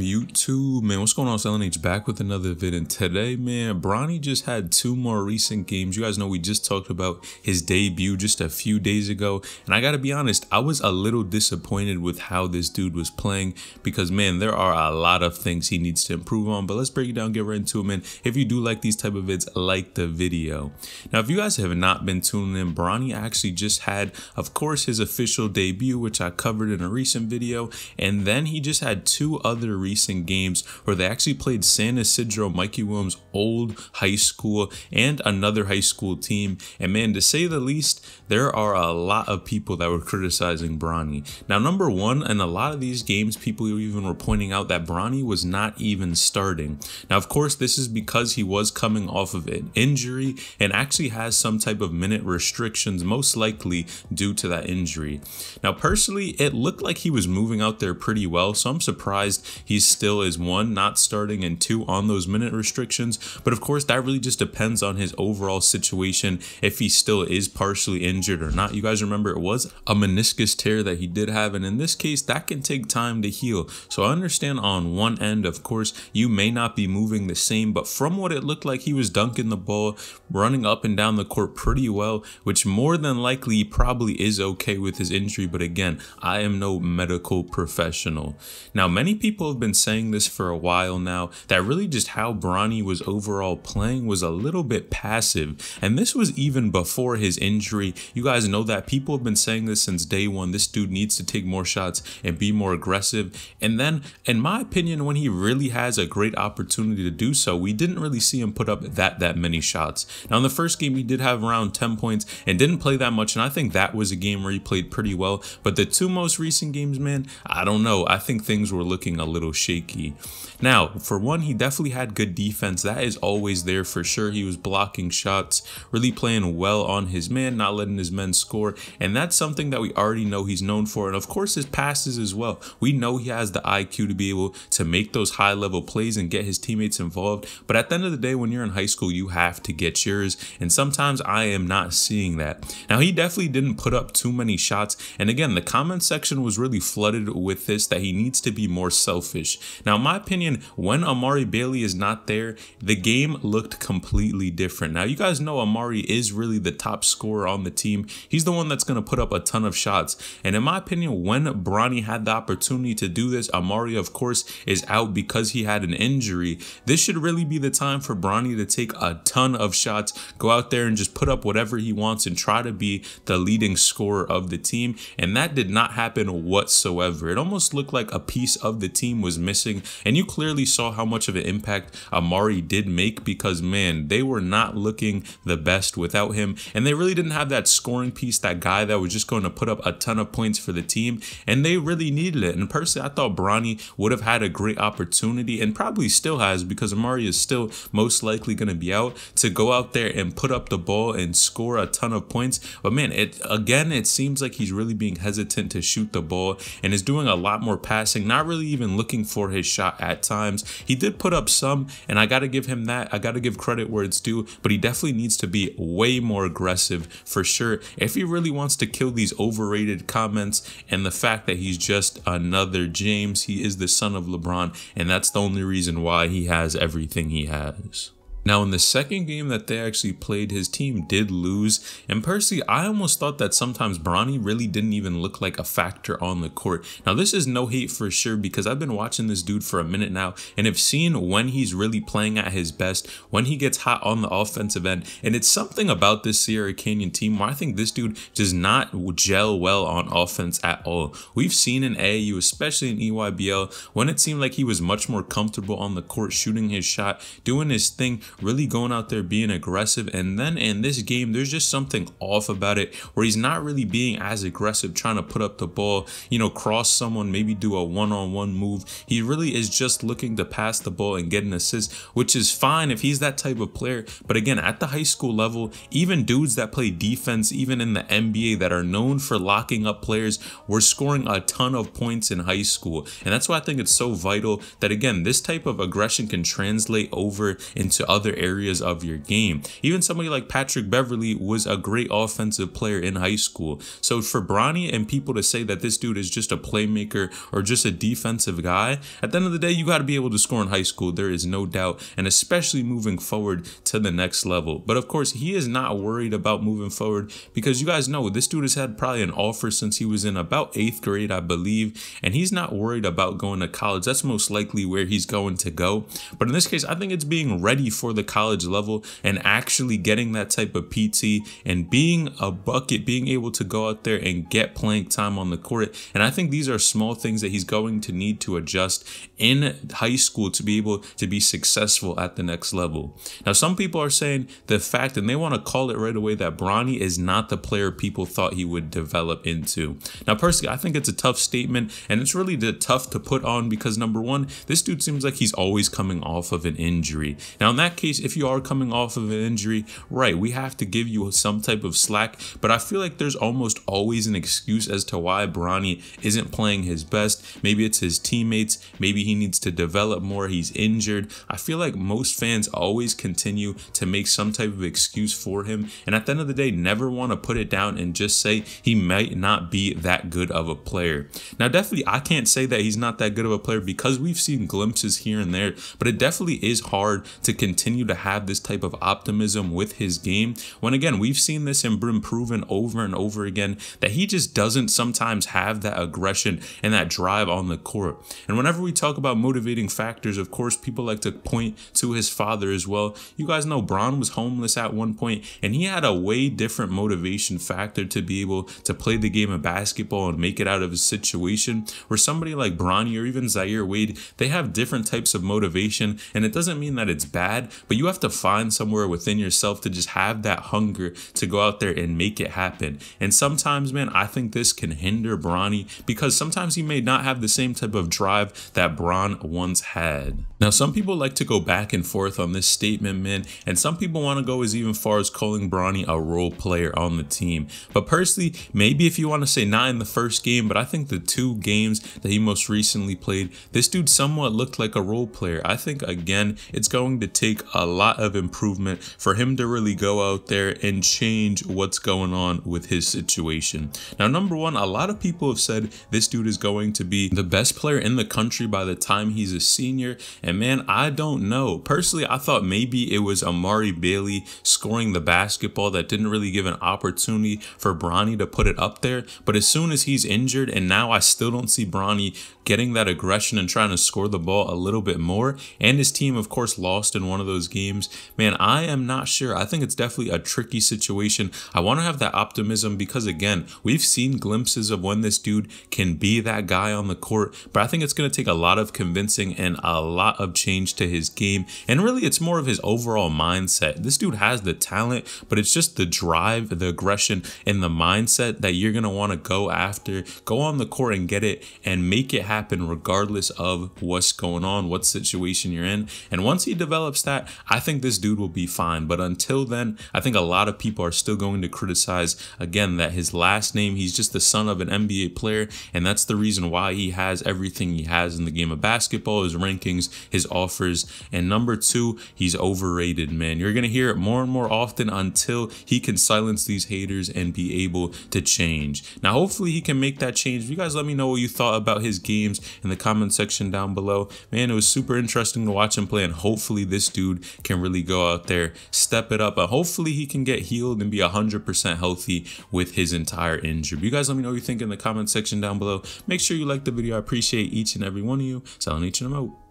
YouTube, man, what's going on? It's LNH back with another vid, and today, man, Bronny just had two more recent games. You guys know we just talked about his debut just a few days ago, and I gotta be honest, I was a little disappointed with how this dude was playing because, man, there are a lot of things he needs to improve on. But let's break it down, get right into it, man. If you do like these type of vids, like the video. Now, if you guys have not been tuning in, Bronny actually just had, of course, his official debut, which I covered in a recent video, and then he just had two other recent games where they actually played San Ysidro, Mikey Williams' old high school, and another high school team. And man, to say the least, there are a lot of people that were criticizing Bronny. Now, number one, in a lot of these games, people even were pointing out that Bronny was not even starting. Now, of course, this is because he was coming off of an injury and actually has some type of minute restrictions, most likely due to that injury. Now, personally, it looked like he was moving out there pretty well, so I'm surprised he still is one, not starting, and two, on those minute restrictions. But of course, that really just depends on his overall situation, if he still is partially injured or not. You guys remember it was a meniscus tear that he did have, and in this case, that can take time to heal. So I understand on one end, of course, you may not be moving the same, but from what it looked like, he was dunking the ball, running up and down the court pretty well, which more than likely probably is okay with his injury. But again, I am no medical professional. Now, many people have been saying this for a while now that really just how Bronny was overall playing was a little bit passive. And this was even before his injury. You guys know that people have been saying this since day one. This dude needs to take more shots and be more aggressive. And then, in my opinion, when he really has a great opportunity to do so, we didn't really see him put up that that many shots. Now, in the first game, he did have around 10 points and didn't play that much. And I think that was a game where he played pretty well. But the two most recent games, man, I don't know. I think things were looking a little shaky. Now, for one, he definitely had good defense. That is always there for sure. He was blocking shots, really playing well on his man, not letting his men score. And that's something that we already know he's known for. And of course, his passes as well. We know he has the IQ to be able to make those high level plays and get his teammates involved. But at the end of the day, when you're in high school, you have to get yours. And sometimes I am not seeing that. Now, he definitely didn't put up too many shots. And again, the comment section was really flooded with this that he needs to be more selfish. Now, in my opinion, when Amari Bailey is not there, the game looked completely different. Now, you guys know Amari is really the top scorer on the team. He's the one that's going to put up a ton of shots. And in my opinion, when Bronny had the opportunity to do this, Amari, of course, is out because he had an injury. This should really be the time for Bronny to take a ton of shots, go out there and just put up whatever he wants and try to be the leading scorer of the team. And that did not happen whatsoever. It almost looked like a piece of the team was missing. And you clearly saw how much of an impact Amari did make because, man, they were not looking the best without him. And they really didn't have that scoring piece, that guy that was just going to put up a ton of points for the team. And they really needed it. And personally, I thought Bronny would have had a great opportunity and probably still has because Amari is still most likely going to be out to go out there and put up the ball and score a ton of points. But man, it again, it seems like he's really being hesitant to shoot the ball and is doing a lot more passing, not really even looking for his shot at times. He did put up some, and I got to give him that. I got to give credit where it's due, but he definitely needs to be way more aggressive for sure if he really wants to kill these overrated comments and the fact that he's just another James. He is the son of LeBron, and that's the only reason why he has everything he has. Now, in the second game that they actually played, his team did lose. And personally, I almost thought that sometimes Bronny really didn't even look like a factor on the court. Now, this is no hate for sure because I've been watching this dude for a minute now and have seen when he's really playing at his best, when he gets hot on the offensive end. And it's something about this Sierra Canyon team where I think this dude does not gel well on offense at all. We've seen in AAU, especially in EYBL, when it seemed like he was much more comfortable on the court, shooting his shot, doing his thing really going out there being aggressive. And then in this game, there's just something off about it where he's not really being as aggressive, trying to put up the ball, you know, cross someone, maybe do a one on one move. He really is just looking to pass the ball and get an assist, which is fine if he's that type of player. But again, at the high school level, even dudes that play defense, even in the NBA that are known for locking up players, were scoring a ton of points in high school. And that's why I think it's so vital that, again, this type of aggression can translate over into other other areas of your game. Even somebody like Patrick Beverley was a great offensive player in high school. So for Bronny and people to say that this dude is just a playmaker or just a defensive guy, at the end of the day, you got to be able to score in high school. There is no doubt, and especially moving forward to the next level. But of course, he is not worried about moving forward because you guys know this dude has had probably an offer since he was in about eighth grade, I believe, and he's not worried about going to college. That's most likely where he's going to go. But in this case, I think it's being ready for the college level and actually getting that type of PT and being a bucket, being able to go out there and get playing time on the court. And I think these are small things that he's going to need to adjust in high school to be able to be successful at the next level. Now, some people are saying the fact, and they want to call it right away, that Bronny is not the player people thought he would develop into. Now, personally, I think it's a tough statement, and it's really tough to put on because number one, this dude seems like he's always coming off of an injury. Now, in that case, if you are coming off of an injury, right, we have to give you some type of slack, but I feel like there's almost always an excuse as to why Bronny isn't playing his best. Maybe it's his teammates, maybe he needs to develop more, he's injured. I feel like most fans always continue to make some type of excuse for him, and at the end of the day, never want to put it down and just say he might not be that good of a player. Now, definitely, I can't say that he's not that good of a player because we've seen glimpses here and there, but it definitely is hard to continue to have this type of optimism with his game when, again, we've seen this and proven over and over again that he just doesn't sometimes have that aggression and that drive on the court. And whenever we talk about motivating factors, of course, people like to point to his father as well. You guys know Bron was homeless at one point, and he had a way different motivation factor to be able to play the game of basketball and make it out of a situation where somebody like Bronny or even Zaire Wade, they have different types of motivation, and it doesn't mean that it's bad, but you have to find somewhere within yourself to just have that hunger to go out there and make it happen. And sometimes, man, I think this can hinder Bronny because sometimes he may not have the same type of drive that Bron once had. Now, some people like to go back and forth on this statement, man, and some people want to go as even far as calling Bronny a role player on the team. But personally, maybe if you want to say not in the first game, but I think the two games that he most recently played, this dude somewhat looked like a role player. I think, again, it's going to take a lot of improvement for him to really go out there and change what's going on with his situation. Now, number one, a lot of people have said this dude is going to be the best player in the country by the time he's a senior. And man, I don't know. Personally, I thought maybe it was Amari Bailey scoring the basketball that didn't really give an opportunity for Bronny to put it up there. But as soon as he's injured, and now I still don't see Bronny getting that aggression and trying to score the ball a little bit more. And his team, of course, lost in one of those games. Man, I am not sure. I think it's definitely a tricky situation. I want to have that optimism because, again, we've seen glimpses of when this dude can be that guy on the court. But I think it's going to take a lot of convincing and a lot of change to his game. And really, it's more of his overall mindset. This dude has the talent, but it's just the drive, the aggression, and the mindset that you're going to want to go after, go on the court and get it and make it happen regardless of what's going on, what situation you're in. And once he develops that, I think this dude will be fine. But until then, I think a lot of people are still going to criticize again that his last name, he's just the son of an NBA player. And that's the reason why he has everything he has in the game of basketball, his rankings, his offers. And number two, he's overrated, man. You're going to hear it more and more often until he can silence these haters and be able to change. Now, hopefully he can make that change. You guys let me know what you thought about his games in the comment section down below. Man, it was super interesting to watch him play and hopefully this dude can really go out there, step it up, and hopefully he can get healed and be 100% healthy with his entire injury. But you guys let me know what you think in the comment section down below. Make sure you like the video. I appreciate each and every one of you. Selling each and them out.